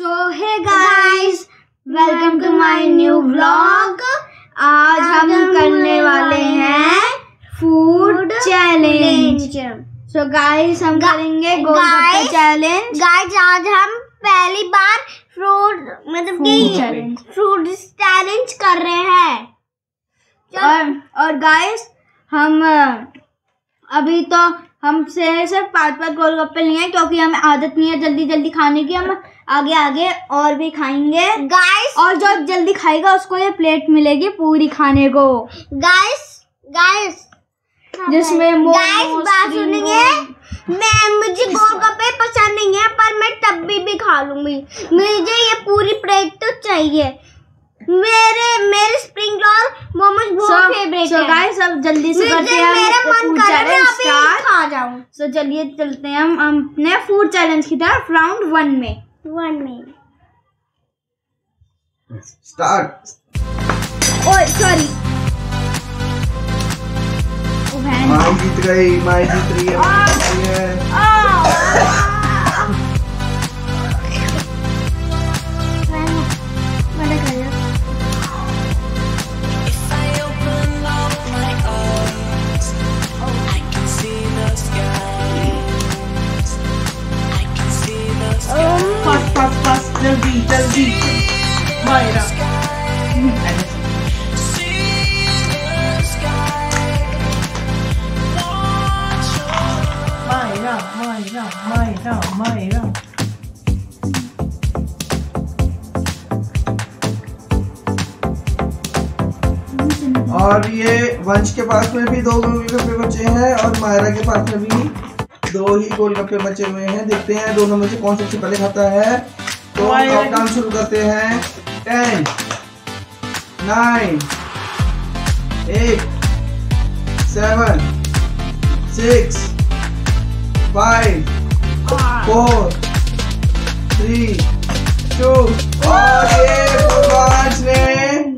So hey guys welcome to my new vlog आज हम करने वाले हैं फ़ूड चैलेंज सो गाइस हम करेंगे गोलगप्पे चैलेंज गाइस आज हम पहली बार फ्रूट मतलब कि फ्रूट चैलेंज कर रहे हैं। और और गाइस हम अभी तो हमसे सिर्फ़ पाँच पाँच गोलगप्पे लिए हैं क्योंकि हमें आदत नहीं है जल्दी जल्दी खाने की। हम आगे आगे और भी खाएँगे। गाइस और जो जल्दी खाएगा उसको ये प्लेट मिलेगी पूरी खाने को। गाइस गाइस जिसमें गाइस बात सुनेंगे? मैं मुझे गोलगप्पे पसंद नहीं है पर मैं तब भी भी खा लूँगी। मुझे ये पूरी प्लेट तो चाहिए। मेरे मेरे स्प्रिंग रोल मोमोज बहुत फेवरेट सो है गाइस अब जल्दी से करते मुझे हैं मेरा मन फ़ूड कर रहा है चैलेंज अभी स्टार्ट खा जाऊँ। सो चलिए चलते हैं हम अपने फ़ूड चैलेंज की तरफ़ राउंड वन में। वन में। स्टार्ट ओए सॉरी ओ बहन माई जीत गई माई जीत रही है। Fast, fast, जल्दी जल्दी मायरा और ये वंश के पास में भी दो गोलगप्पे बच्चे हैं और मायरा के पास में भी दो ही गोलगप्पे बचे हुए हैं। देखते हैं दोनों में से कौन सबसे पहले खाता है। तो काउंटडाउन शुरू करते हैं। Ten nine eight seven six five four three two और ये भगवान ने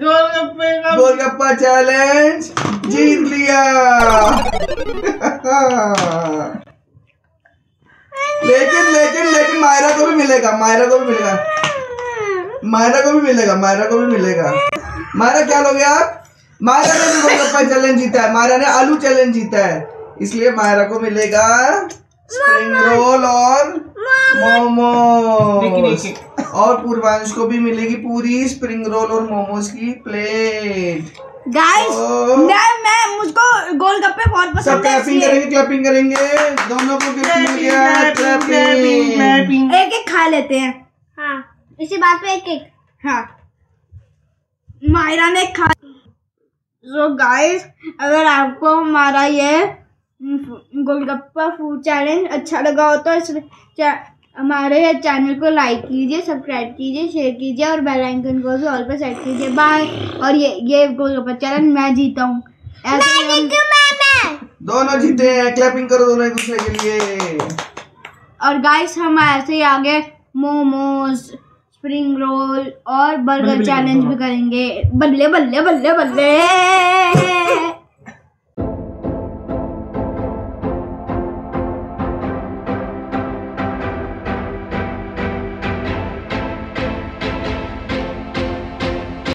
गोलगप्पे का गोलगप्पा चैलेंज जीत लिया। लेकिन लेकिन लेकिन मायरा को भी मिलेगा मायरा को भी मिलेगा। मायरा को भी मिलेगा मायरा को भी मिलेगा। मायरा क्या लोगे आप? मायरा ने भी गोलगप्पा चैलेंज जीता है मायरा ने आलू चैलेंज जीता है। इसलिए मायरा को मिलेगा स्प्रिंग रोल और मोमोज। और पूर्वांश को भी मिलेगी पूरी स्प्रिंग रोल और मोमोज की प्लेट गाइस ओ। मैं मैं मुझको गोलगप्पे बहुत सब क्लैपिंग करेंगे क्लैपिंग करेंगे। दोनों को गिफ्ट मिल गया क्लैपिंग एक एक खा लेते हैं। हाँ। इसी बात पे एक एक। हाँ। मायरा ने खा सो गाइस अगर आपको हमारा ये गोलगप्पा फ़ूड चैलेंज अच्छा लगा हो तो इस चा- हमारे चैनल को लाइक कीजिए सब्सक्राइब कीजिए शेयर कीजिए और बेल आइकन को भी ऑल पर सेट कीजिए। बाय और ये ये गोलगप्पा चैलेंज मैं जीता हूँ। ऐसे हम दोनों जीते हैं क्लैपिंग करो दोनों एक दूसरे के लिए। और गाइस हम ऐसे ही आगे मोमोज स्प्रिंग रोल और बर्गर चैलेंज भी करेंगे। बल्ले बल्ले बल्ले बल्ले।